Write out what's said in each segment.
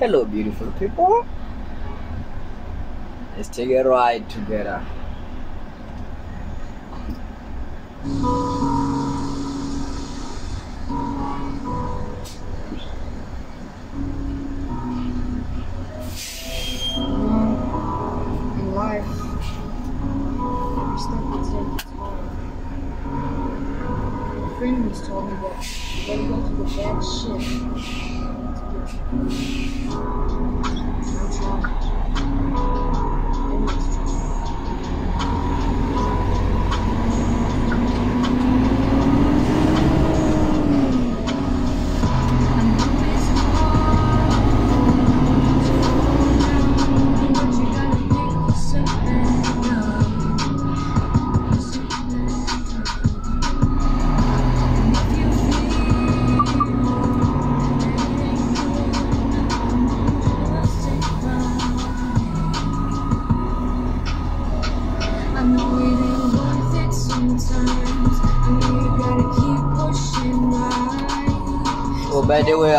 Hello, beautiful people. Let's take a ride together. friend once told me that gotta go through the bad shit 如果。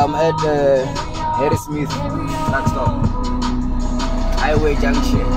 I'm at uh, Harrismith truck stop, Highway Junction.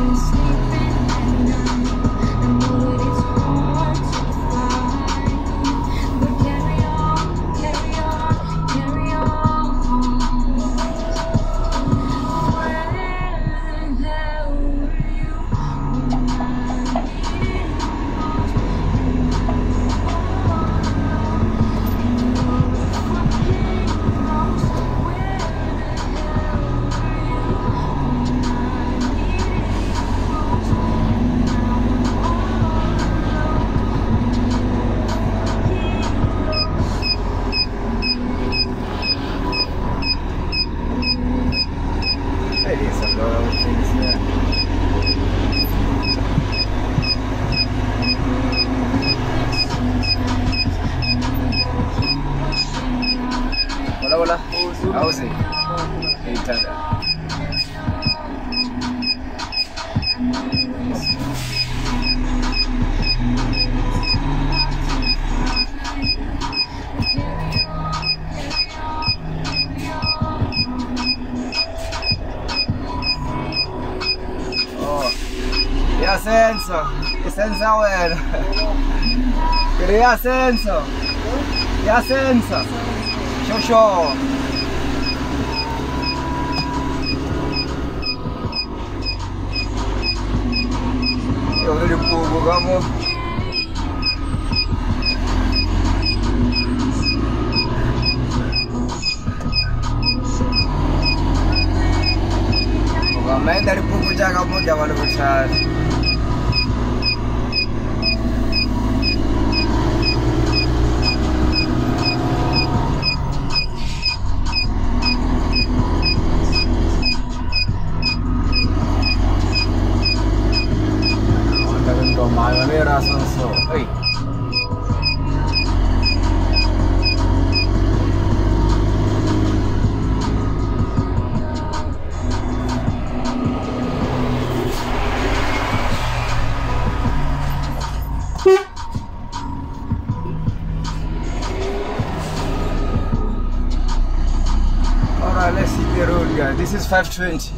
520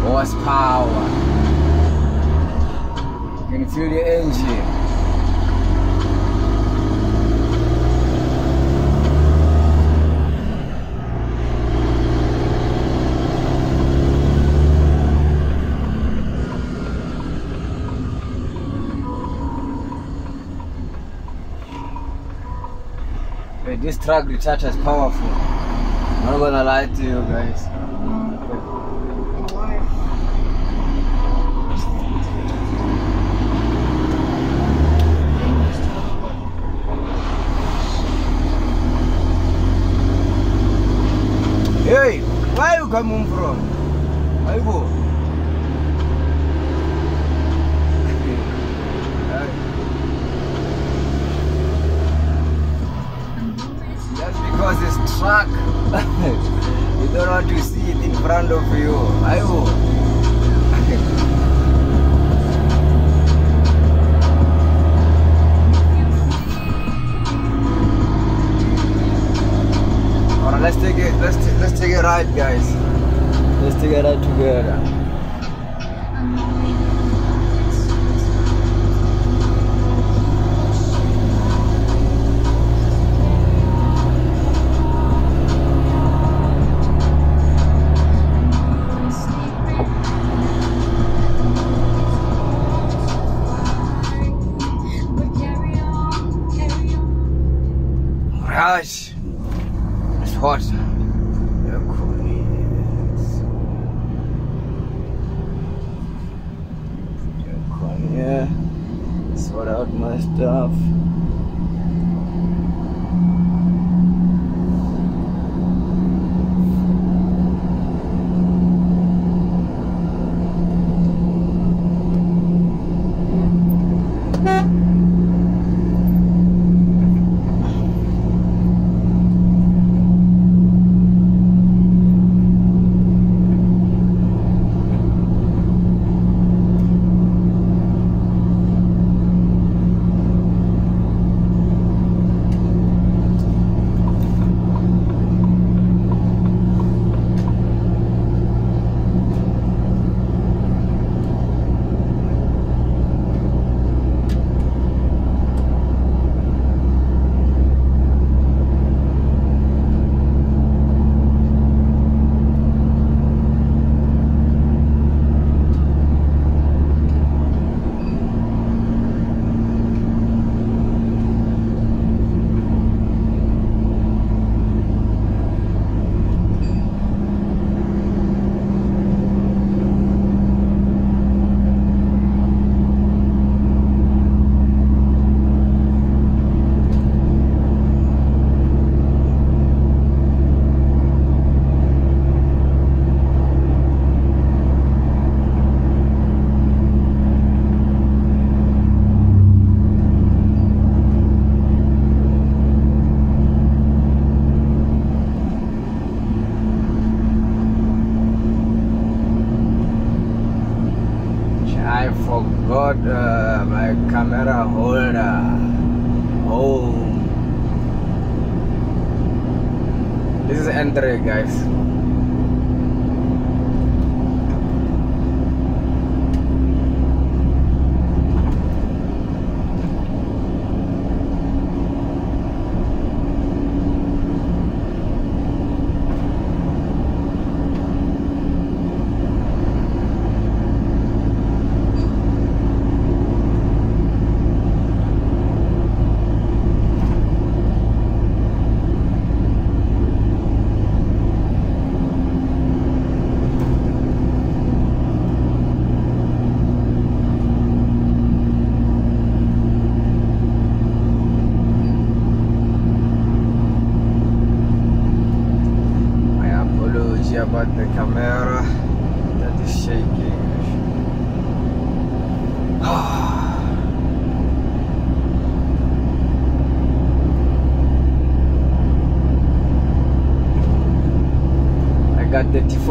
horsepower. You can feel the engine. This truck recharge is powerful. I'm not gonna lie to you guys. Hey, where you coming from? Where you go? Just because it's truck, you don't want to see it in front of you. You go? let's take it. Let's let's take a ride, guys. Let's take a ride together.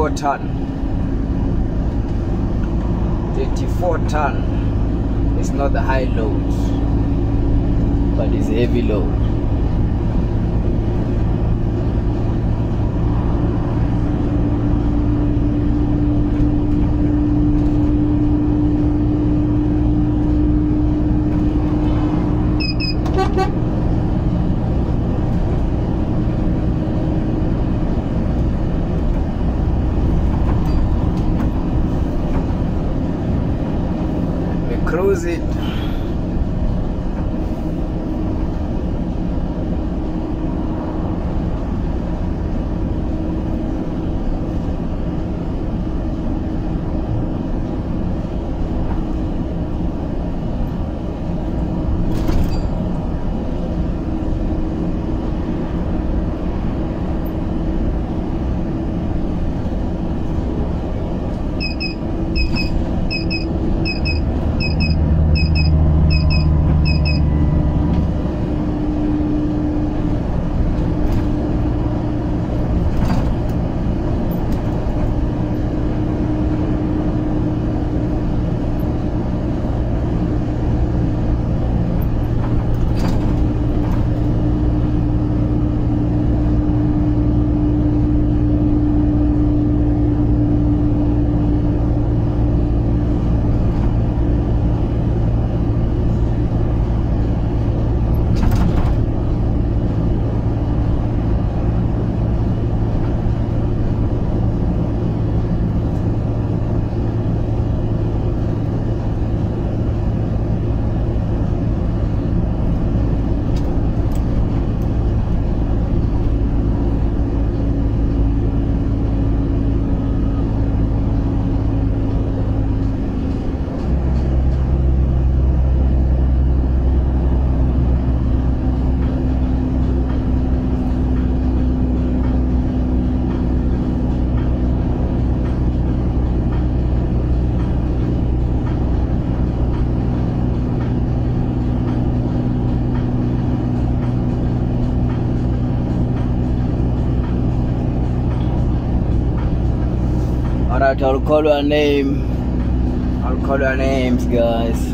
34 ton. 34 ton it's not the high load but it's a heavy load I'll call your name. I'll call your names, guys.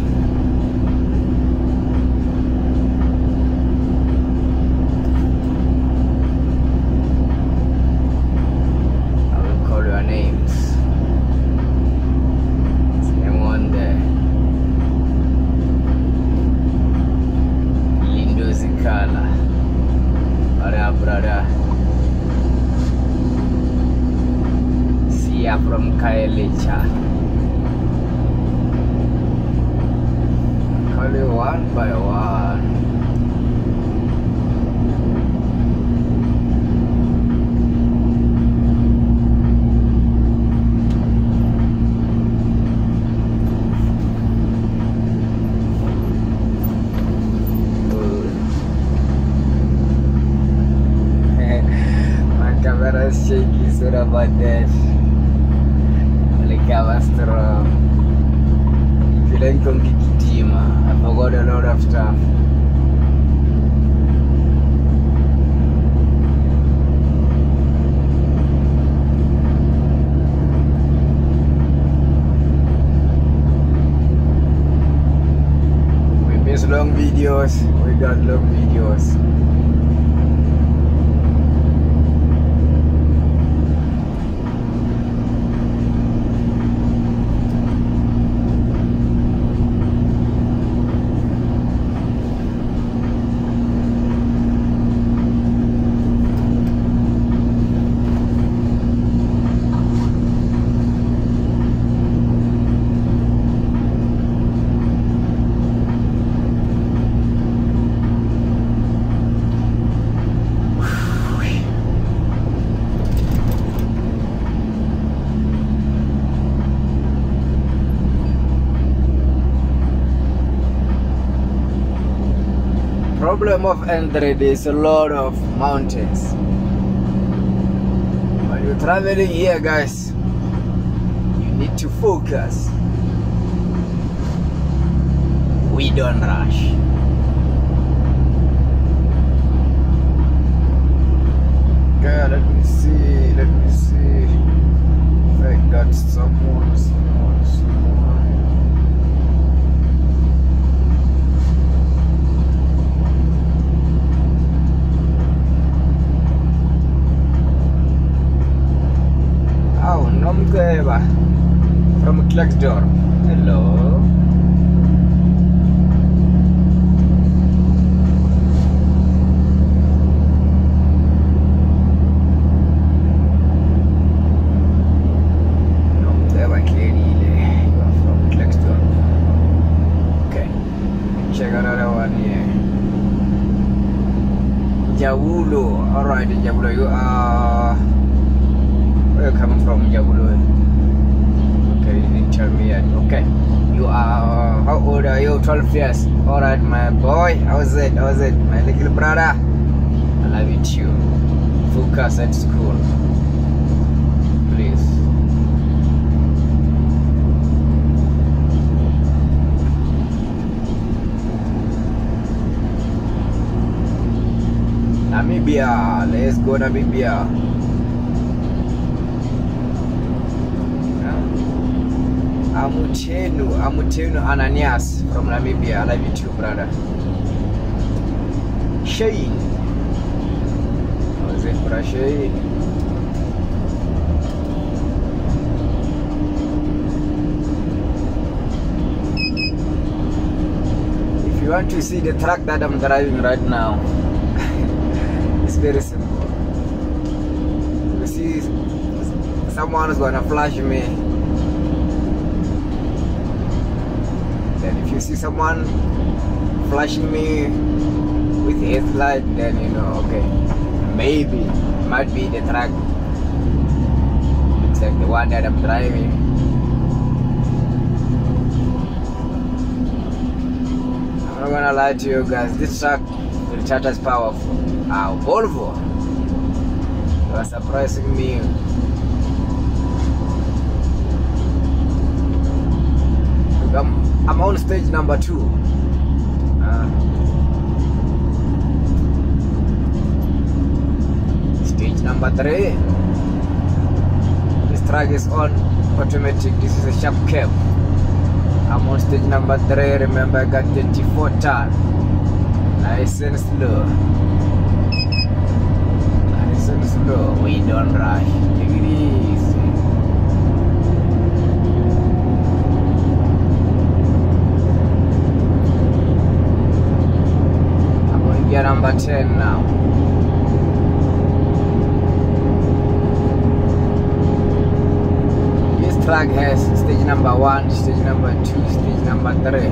I will call names. Brother. Sia from Kaelicha. Call you one by one. My camera is shaky, sorry about that. The camera strong. Feeling kongikitima. I forgot a lot of stuff. We miss long videos. We got long videos. Of Android is a lot of mountains. When you're traveling here, guys, you need to focus. We don't rush. Okay, let me see, let me see. If I got someone. From Klerksdorp. Hello. Namibia. Let's go Namibia. Ah. Amutenu, Amutenu Ananias from Namibia. I love you too, brother. Shane. How's it, brother Shane? If you want to see the truck that I'm driving right now, it's very someone is gonna flash me. Then if you see someone flashing me with headlight then you know okay. Maybe might be the truck. It's like the one that I'm driving. I'm not gonna lie to you guys this truck the Tata is powerful. Ah Volvo. You are surprising me I'm, on stage number two. Uh, stage number three. This track is on automatic. This is a sharp curve. I'm on stage number three. Remember, I got 34 turn. Nice and slow. Nice and slow. We don't rush. To get number 10 now. This track has stage number one, stage number two, stage number three.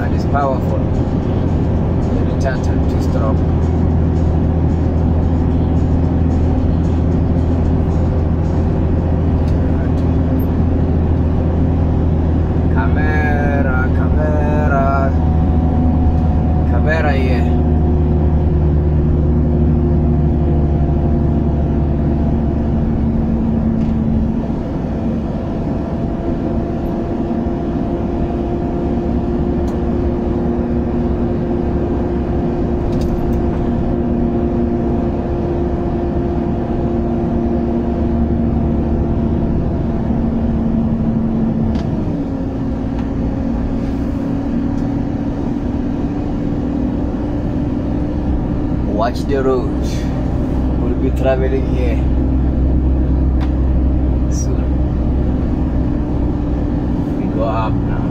And it's powerful. Very turtle, two stroke. Camera, camera, camera yeah. The road. We'll be traveling here soon. We go up now.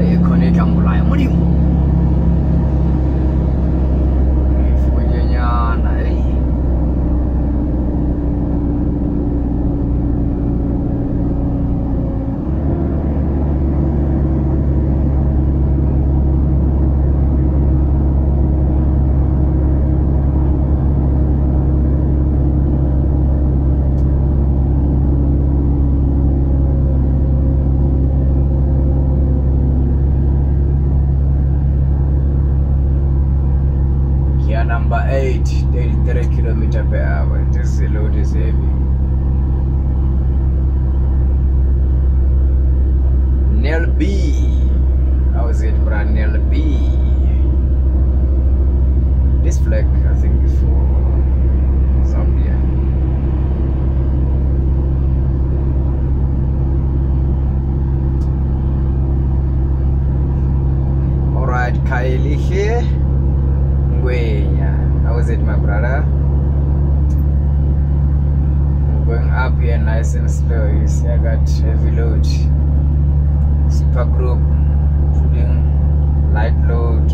Eh, connect ang mulai mo di mo. Eh, fujanya na eh. Gear number 8, 33 kilometer per hour. This load is heavy. Nel B. How is it, brand Nel B? This flag, I think, is for Zambia. Alright, Kylie here. Ngwenya. How is it, my brother? I'm going up here nice and slow. You see, I got heavy load. Super group putting light load.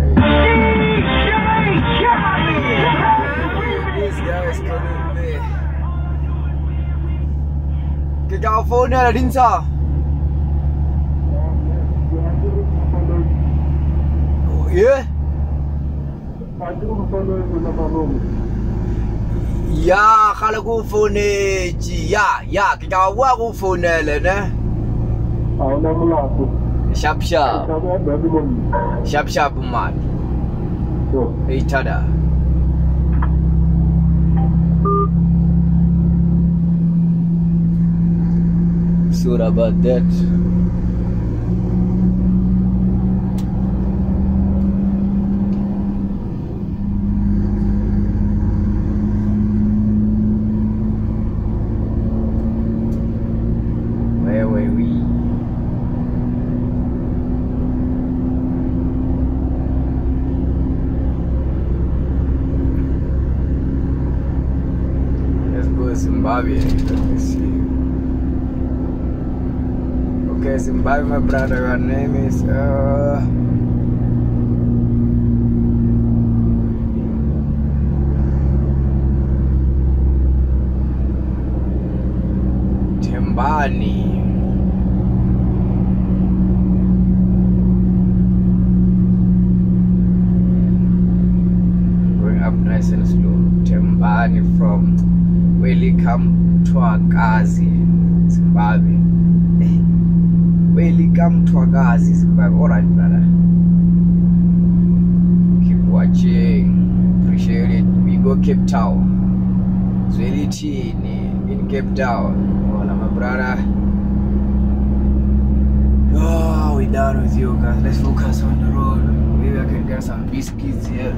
Hey. This guy is killing me. Cái phone này là đinh sao? Yeah. Ya, kalau ku phone ji ya, ya kita wa ku phone le ne. Sharp sharp, sharp sharp mat. Eh tada. Sure about that. Where were we? Let's go Okay, Zimbabwe, my brother. Your name is uh. Tembani. Welcome wa kazi Zimbabwe. Eh, mtu wa kazi Zimbabwe. Alright, brother. Keep watching. Appreciate it. We go Cape Town. Zwelithini in Cape Town. Ona brother. Oh, we done with you guys. Let's focus on the road. Maybe I can get some biscuits here.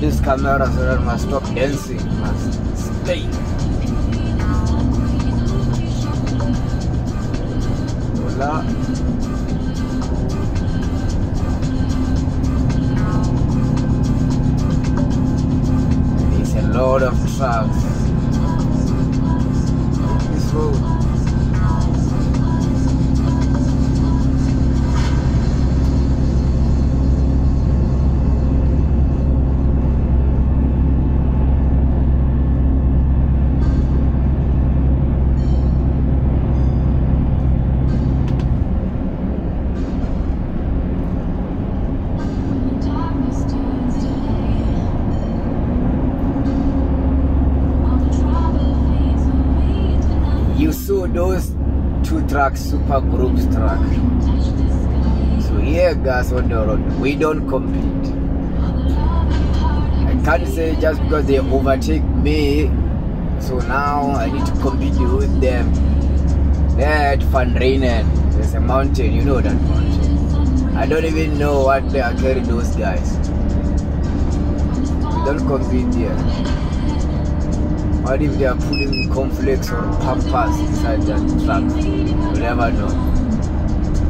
This camera so that must stop dancing, super groups sky. So here, guys, on the road, we don't compete. I can't say just because they overtake me, so now I need to compete with them. That Van Reenen, there's a mountain, you know that mountain. I don't even know what they are carrying those guys. We don't compete here. What if they are putting conflicts or pampas inside that truck? You never know.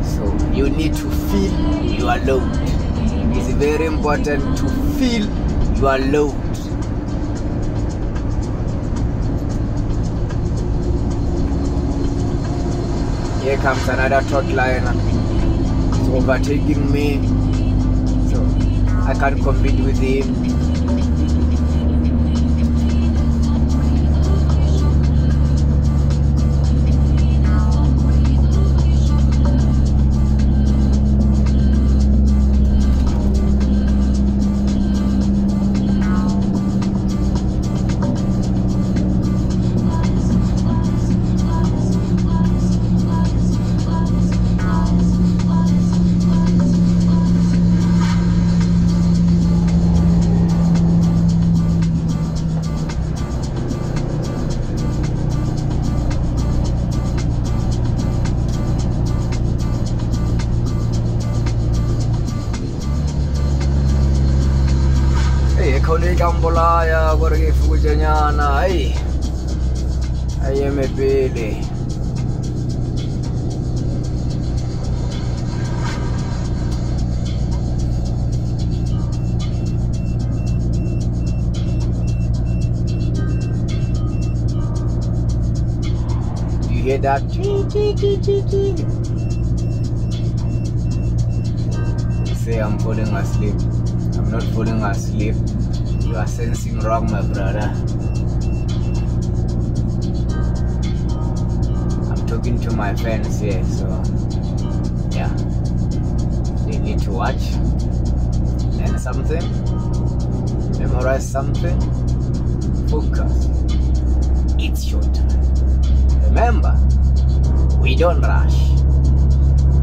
So you need to feel your load. It's very important to feel your load. Here comes another truck liner. It's overtaking me. So I can't compete with him. Ka mbolaya gore ke fokotsenyana hey a eme you hear that? Say I'm falling asleep. I'm not falling asleep. You are sensing wrong, my brother. I'm talking to my fans here, so yeah. They need to watch, learn something, memorize something, focus. It's your time. Remember, we don't rush.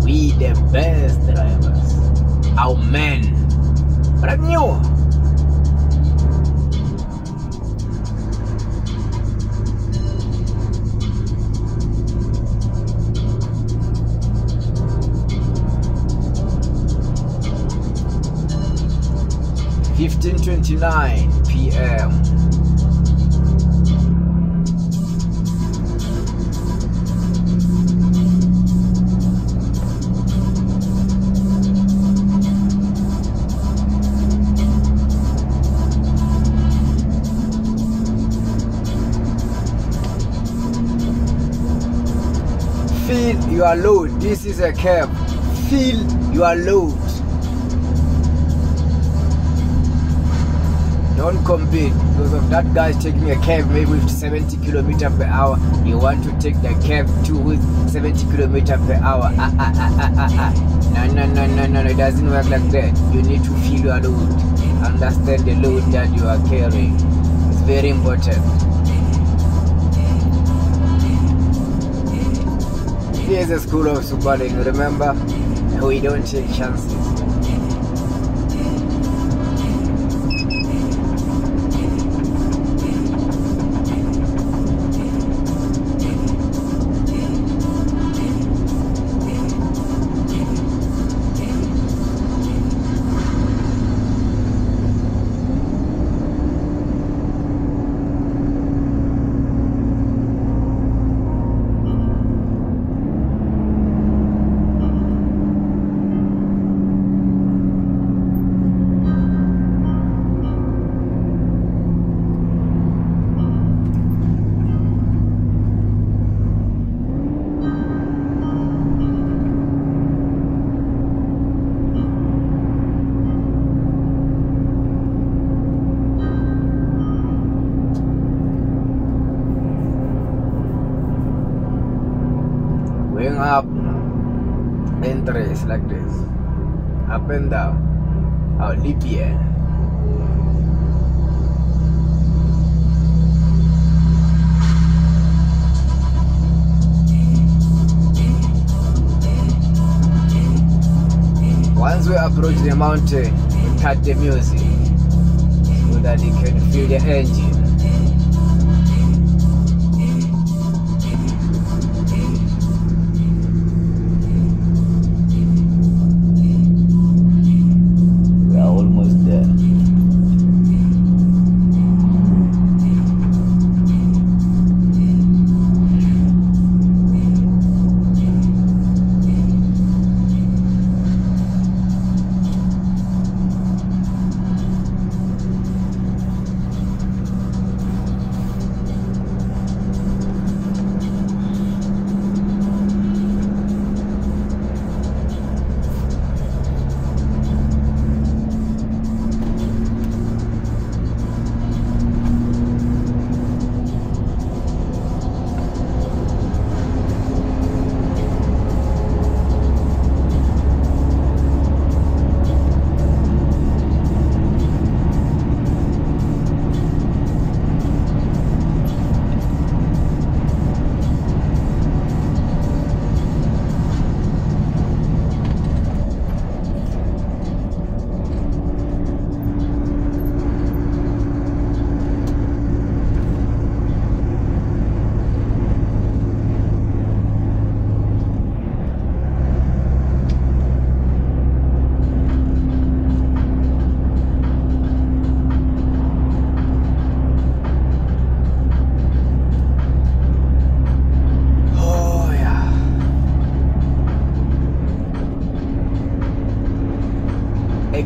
We the best drivers. Our men. Brand new. Fifteen twenty nine PM. Feel your load. This is a cab. Feel your load. Don't compete because of that guy's taking a cab maybe with 70 kilometer per hour. You want to take the cab too with 70 kilometer per hour. Ah, ah, ah, ah, ah, ah. No, no, no, no, no. It doesn't work like that. You need to feel your load. Understand the load that you are carrying. It's very important. Here's a school of superling. Remember, we don't take chances. Like this. Up and down. Our leap year. Once we approach the mountain, we cut the music so that you can feel the engine.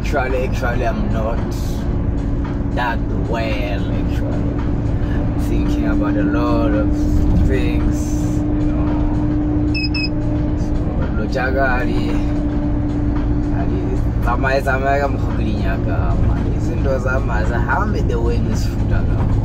Actually, actually, I'm not that well. Actually, I'm thinking about a lot of things. You know, so lojaga ali ali tsamaye tsamaye ka mokgwa ke di nyakang mane izinto zam azihambi the way ndizifunda ngakho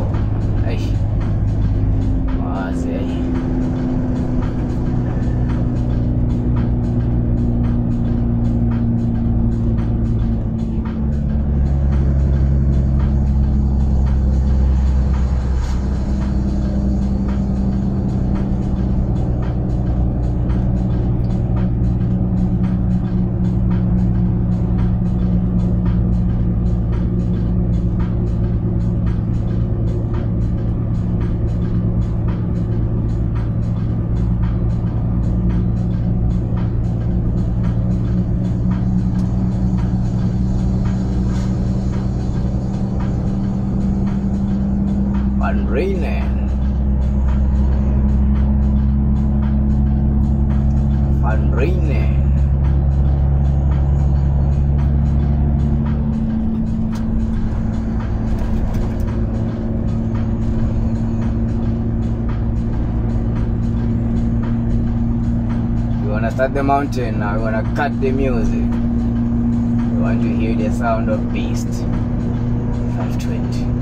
The mountain we wanna cut the music. We want to hear the sound of beast. 520.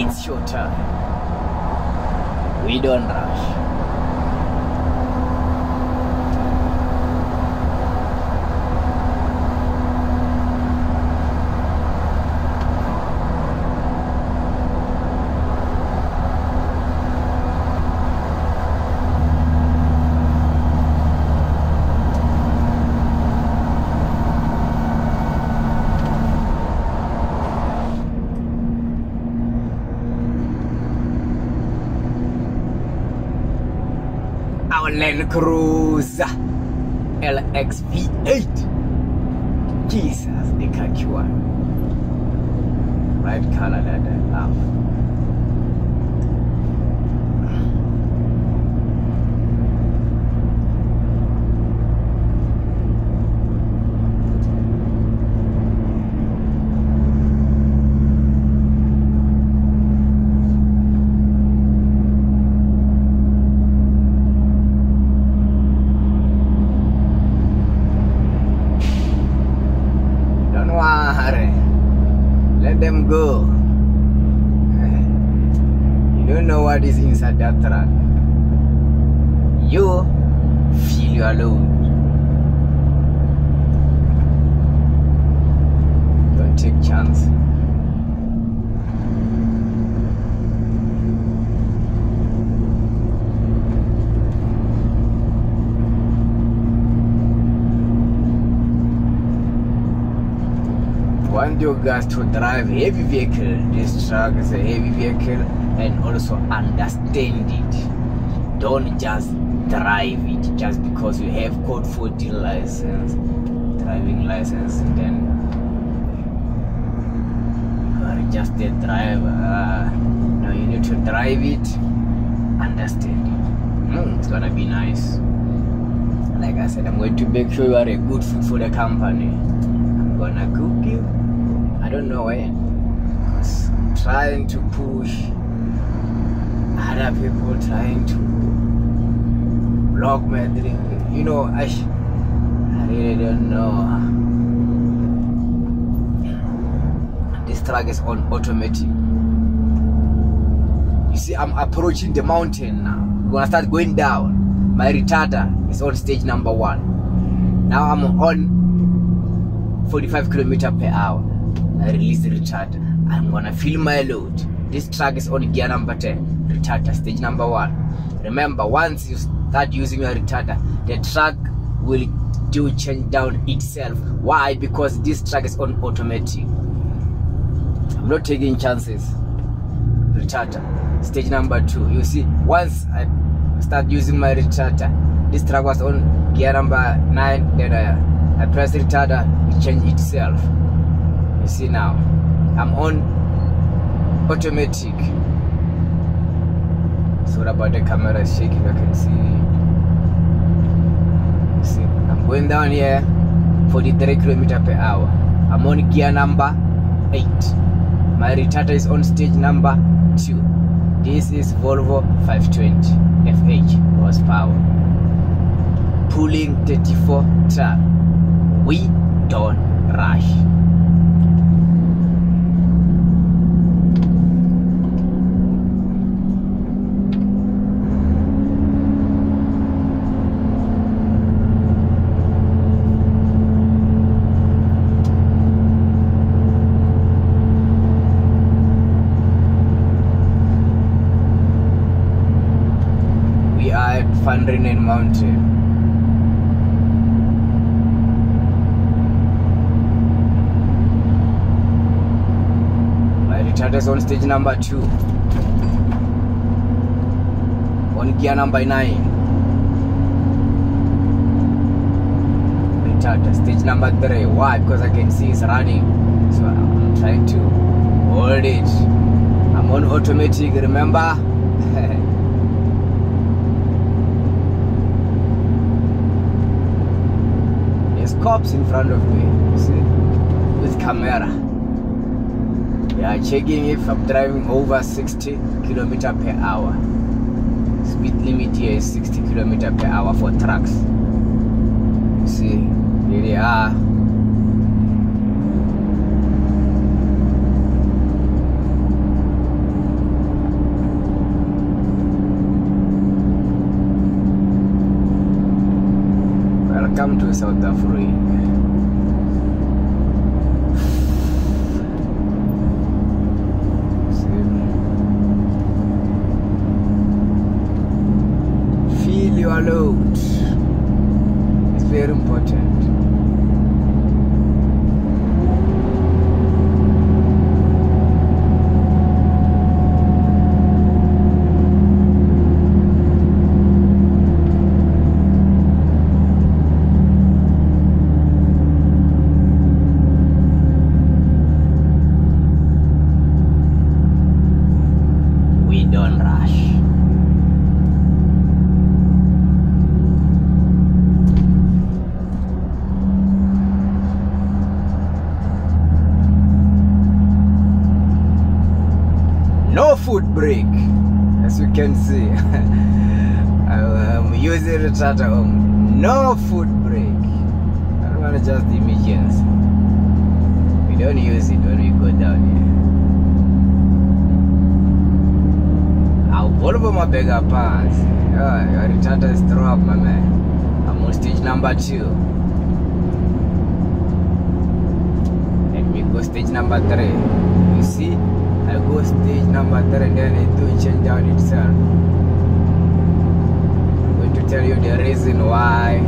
It's your time. We don't rush. Our Land Cruiser LXV8. Jesus, the one. Right color that I love. let them go. You don't know that. You feel your alone. Don't take chance. want you guys to drive heavy vehicle. Is a heavy vehicle and also understand it. Don't just drive it just because you have code 14 license, driving license, then you are just a driver. Uh, no, you need to drive it, understand it. Mm, it's gonna be nice. Like I said, I'm going to make sure you are a good fit for the company. I'm gonna cook you. I don't know when. Trying to push other people trying to block my drink. You know, I, I really don't know. This truck is on automatic. You see, I'm approaching the mountain now. We're gonna start going down. My retarder is on stage number one. Now I'm on 45 kilometer per hour. I release the retarder. I'm gonna fill my load. This truck is on gear number 10, retarder stage number one. Remember, once you start using your retarder, the truck will do change down itself. Why? Because this truck is on automatic. I'm not taking chances. Retarder stage number two. You see, once I start using my retarder, this truck was on gear number nine. Then I, I press retarder, it changed itself. You see now, I'm on automatic. So what about the camera shaking? I can see. See, I'm going down here, 43 kilometer per hour. I'm on gear number eight. My retarder is on stage number two. This is Volvo 520 FH horsepower. Pulling 34 truck. We don't rush. We are at Van Reenen Mountain. Is on stage number two. On gear number nine. Retarder stage number three. Why? Because I can see it's running. So I'm trying to hold it. I'm on automatic, remember? There's cops in front of me, you see, with camera. They are checking if I'm driving over 60 kilometer per hour. Speed limit here is 60 kilometer per hour for trucks. You see, here they are. Welcome to South I'm using retarder on. No foot brake. I don't want to just emergency. We don't use it when we go down here. I'll Volvo mabhega phansi. Yeah, your retarded is throw up, my man. I'm on stage number two. Let me go stage number three. You see, I go stage number three and then it do change down itself. Tell you the reason why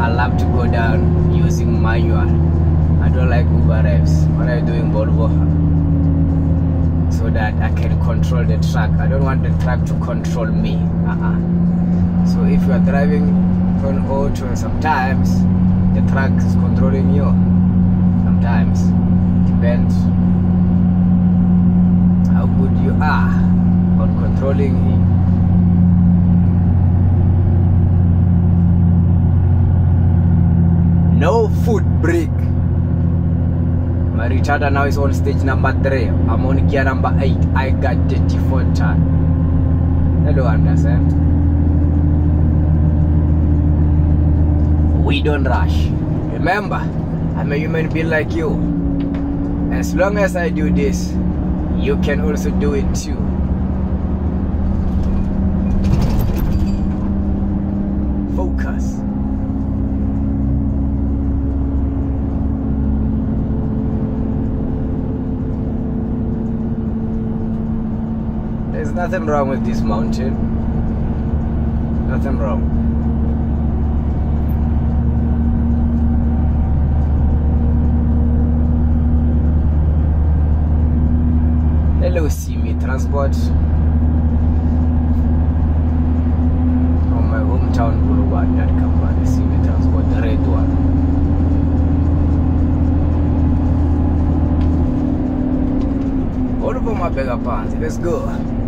I love to go down using manual. I don't like Uber revs when I'm doing Volvo so that I can control the truck. I don't want the truck to control me. Uh-uh. So if you are driving on auto, sometimes the truck is controlling you. Sometimes it depends how good you are on controlling it. No foot brake. My retarder now is on stage number three. I'm on gear number eight. I got 34 ton. Hello, understand? We don't rush. Remember, I'm a human being like you. As long as I do this, you can also do it too. Focus. There's nothing wrong with this mountain. Nothing wrong. Hello, Simi Transport. From my hometown, Boulevard, that company, Simi Transport, the red one. All over my bigger pants. Let's go.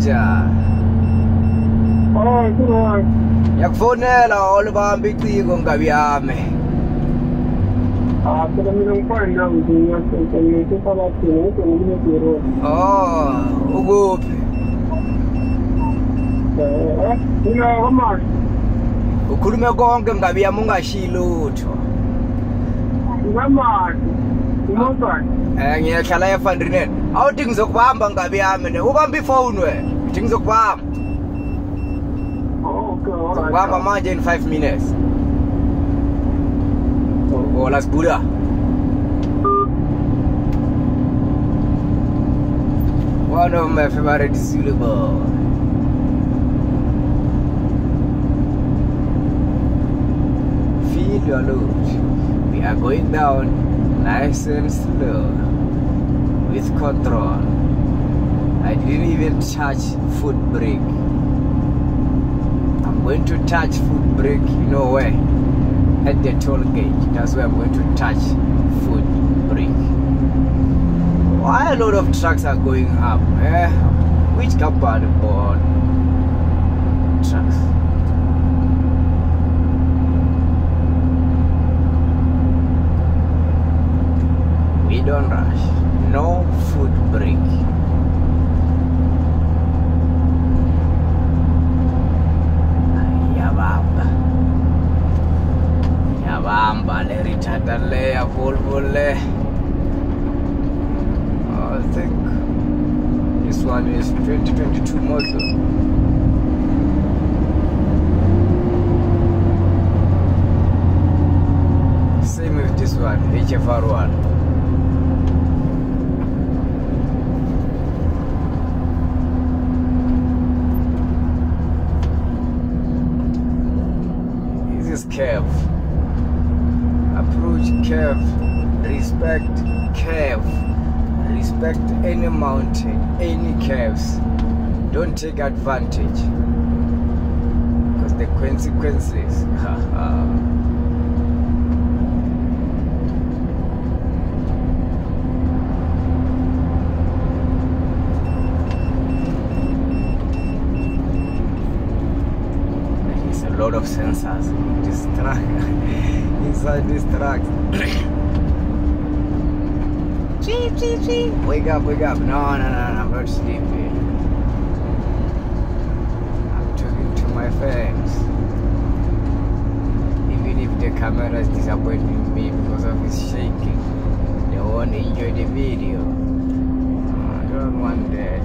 Ninja. Oh, come on. Yakfone la oluba mbikti ko ngabi yami. Ah, kuna mimi nkwenda uzinyo kwenye kifa la kwenye kwenye kiro. Oh, ugopi. Eh, ina kama ukhulume konke ngabe yami ungashiyi lutho um ngiyahlala efandrineni awuthi ngizokubamba ngabe yami ne ubamba ifowuni wena Uthi ngizokubamba. Oh, okay. Ngizokubamba manje in 5 minutes. Oh, las Buddha. One of my favorite boy. Feel your load. We are going down nice and slow with control. I didn't even touch foot brake. I'm going to touch foot brake, you know where? At the toll gate. That's where I'm going to touch foot brake. Why a lot of trucks are going up? Eh? Which company bought trucks? We don't rush. No foot brake. Le ya Volvo le. I think this one is 2022 model. Same with This one, HFR one. This is cave. Respect cave. Respect any mountain, any caves. Don't take advantage. Because the consequences. Lot of sensors. Distract inside this truck. cheep, cheep, cheep. Wake up, wake up. No, no, no, no. I'm not sleeping. I'm talking to my friends. Even if the camera is disappointing me because of its shaking, they won't enjoy the video. I don't want that.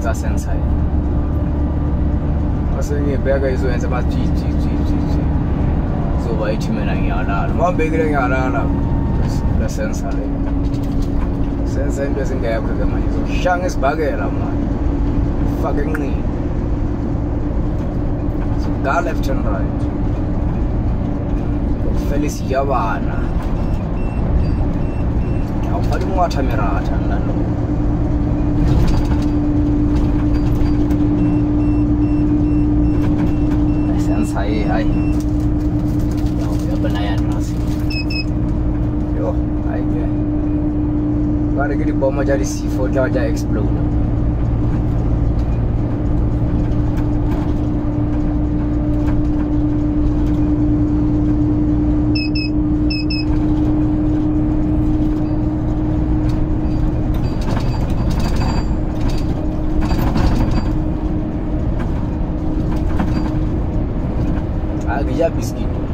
zasensaya masengiyibheka izoyenza bajijijijiji zoba ithi mina ngiyalala uma ngibekile ngiyalala le sensa le sensa into ezingekho-ke manje zoshanga isibhakela manje fake enqini ga left and right kokufela isiyabana awuphali muwathamirata mnanoo hai. Jom, dia berlayan Yo, hai je Kau ada kena bomba jadi C4 Jangan jangan explode tu. A ke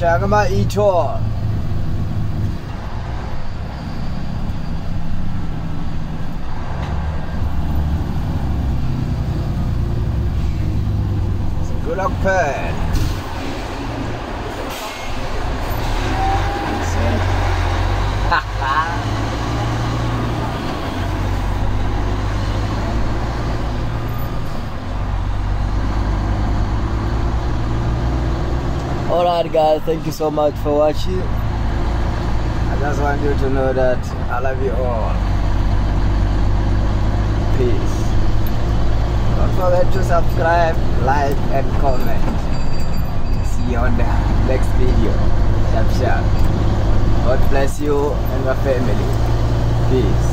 Shaka ma ito. Good luck, Pen. Guys, thank you so much for watching. I just want you to know that I love you all. Peace. Don't forget to subscribe, like and comment. See you on the next video. Sharp sharp. God bless you and your family. Peace.